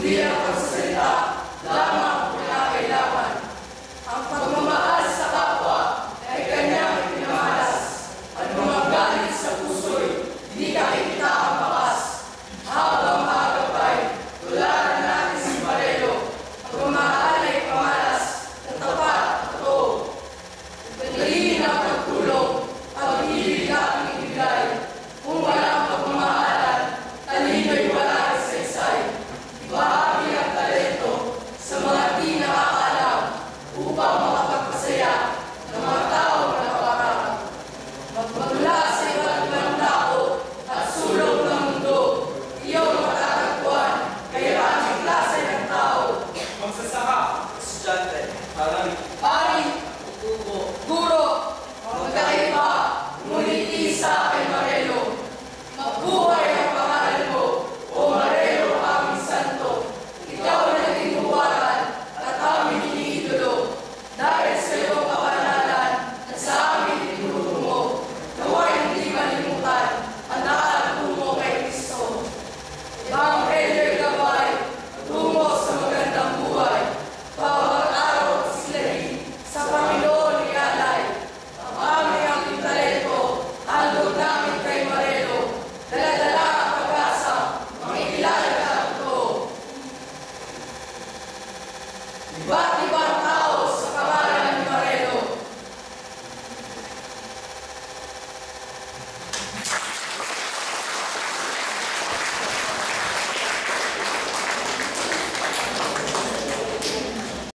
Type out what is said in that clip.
dia Adelante. Bate, bate.